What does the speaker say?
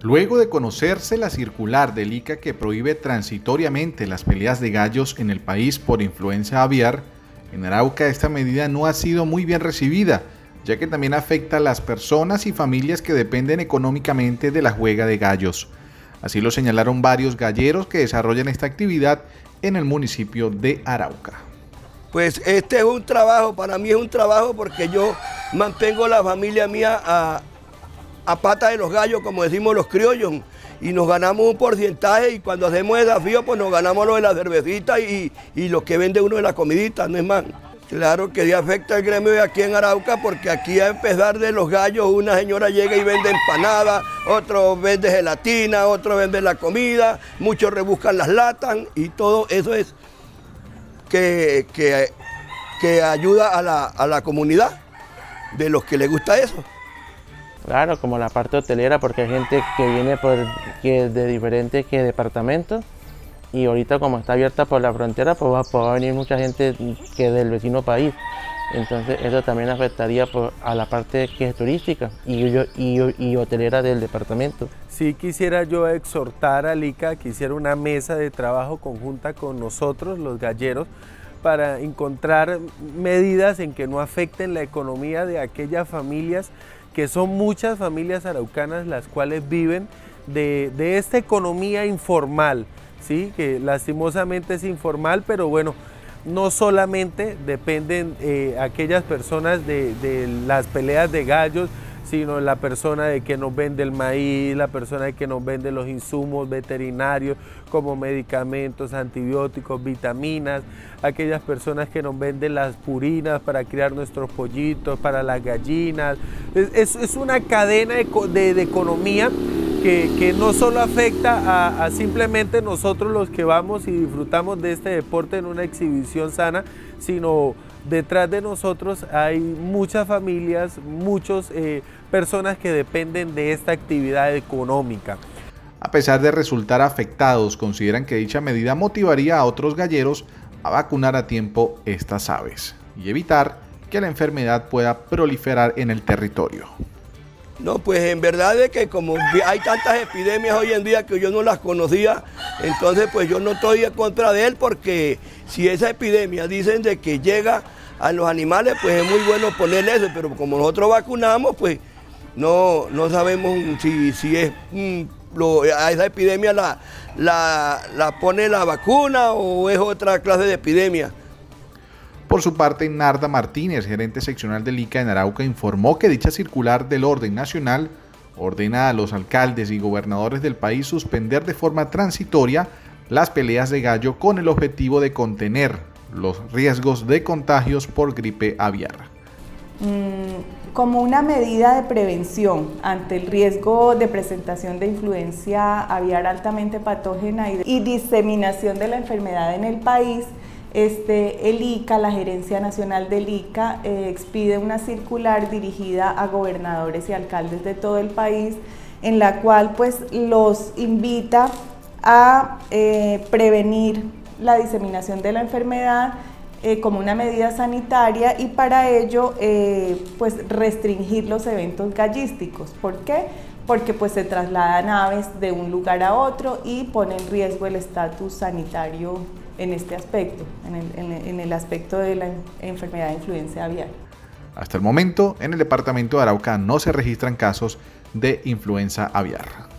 Luego de conocerse la circular del ICA que prohíbe transitoriamente las peleas de gallos en el país por influenza aviar, en Arauca esta medida no ha sido muy bien recibida, ya que también afecta a las personas y familias que dependen económicamente de la juega de gallos. Así lo señalaron varios galleros que desarrollan esta actividad en el municipio de Arauca. Pues este es un trabajo, para mí es un trabajo porque yo mantengo la familia mía a, a pata de los gallos, como decimos los criollos, y nos ganamos un porcentaje y cuando hacemos desafío, pues nos ganamos lo de la cervecita y, lo que vende uno de la comidita, no es más. Claro que afecta el gremio de aquí en Arauca porque aquí a empezar de los gallos una señora llega y vende empanada, otro vende gelatina, otro vende la comida, muchos rebuscan las latas y todo eso es que, que, ayuda a la, a la comunidad de los que les gusta eso. Claro, como la parte hotelera, porque hay gente que viene de diferentes que departamentos y ahorita como está abierta por la frontera, pues va, a venir mucha gente que del vecino país. Entonces eso también afectaría a la parte que es turística y, y, hotelera del departamento. Sí quisiera yo exhortar a Lica que hiciera una mesa de trabajo conjunta con nosotros, los galleros, para encontrar medidas en que no afecten la economía de aquellas familias que son muchas familias araucanas las cuales viven de, esta economía informal, ¿sí? que lastimosamente es informal, pero bueno, no solamente dependen eh, aquellas personas de, de las peleas de gallos, sino la persona de que nos vende el maíz, la persona de que nos vende los insumos veterinarios como medicamentos, antibióticos, vitaminas, aquellas personas que nos venden las purinas para criar nuestros pollitos, para las gallinas. Es, una cadena de, economía que, no solo afecta a simplemente nosotros los que vamos y disfrutamos de este deporte en una exhibición sana, sino detrás de nosotros hay muchas familias, muchas eh, personas que dependen de esta actividad económica. A pesar de resultar afectados, consideran que dicha medida motivaría a otros galleros a vacunar a tiempo estas aves y evitar que la enfermedad pueda proliferar en el territorio. No, pues en verdad es que como hay tantas epidemias hoy en día que yo no las conocía, entonces pues yo no estoy en contra de él porque si esa epidemia dicen de que llega a los animales, pues es muy bueno ponerle eso, pero como nosotros vacunamos, pues no, no sabemos si, si es mm, a esa epidemia la, la, la pone la vacuna o es otra clase de epidemia. Por su parte, Narda Martínez, gerente seccional del ICA en Arauca, informó que dicha circular del orden nacional ordena a los alcaldes y gobernadores del país suspender de forma transitoria las peleas de gallo con el objetivo de contener los riesgos de contagios por gripe aviar. Mm, como una medida de prevención ante el riesgo de presentación de influencia aviar altamente patógena y diseminación de la enfermedad en el país, este, el ICA, la Gerencia Nacional del ICA, eh, expide una circular dirigida a gobernadores y alcaldes de todo el país, en la cual pues los invita a eh, prevenir la diseminación de la enfermedad eh, como una medida sanitaria y para ello pues restringir los eventos gallísticos. ¿Por qué? Porque pues se trasladan aves de un lugar a otro y pone en riesgo el estatus sanitario en este aspecto, en el, aspecto de la enfermedad de influencia aviar. Hasta el momento, en el departamento de Arauca no se registran casos de influenza aviar.